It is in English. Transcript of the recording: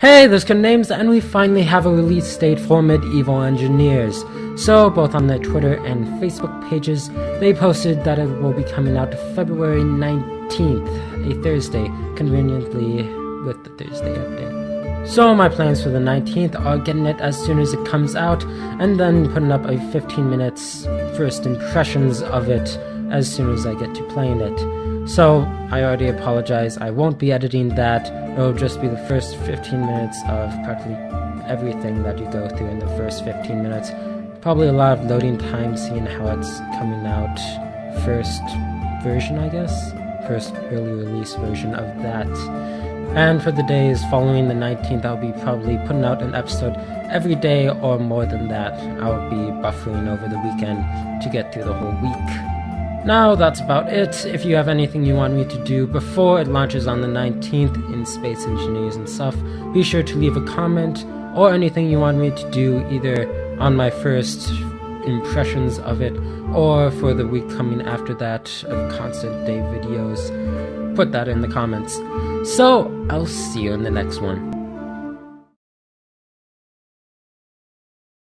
Hey, there's names, and we finally have a release date for Medieval Engineers. So, both on their Twitter and Facebook pages, they posted that it will be coming out February 19th, a Thursday, conveniently with the Thursday update. So, my plans for the 19th are getting it as soon as it comes out, and then putting up a 15 minutes first impressions of it as soon as I get to playing it. So, I already apologize, I won't be editing that It'll just be the first 15 minutes of practically everything that you go through in the first 15 minutes. Probably a lot of loading time seeing how it's coming out first version, I guess. First early release version of that. And for the days following the 19th, I'll be probably putting out an episode every day or more than that. I'll be buffering over the weekend to get through the whole week. Now that's about it. If you have anything you want me to do before it launches on the 19th in Space Engineers and stuff, be sure to leave a comment or anything you want me to do either on my first impressions of it or for the week coming after that of constant day videos. Put that in the comments. So, I'll see you in the next one.